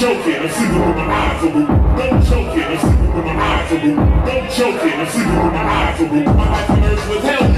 choke it, I'm sleeping with my eyes open. Don't choke it, I'm sleeping with my eyes open. Don't choke it, I'm sleeping with my eyes open. My life on earth was hell.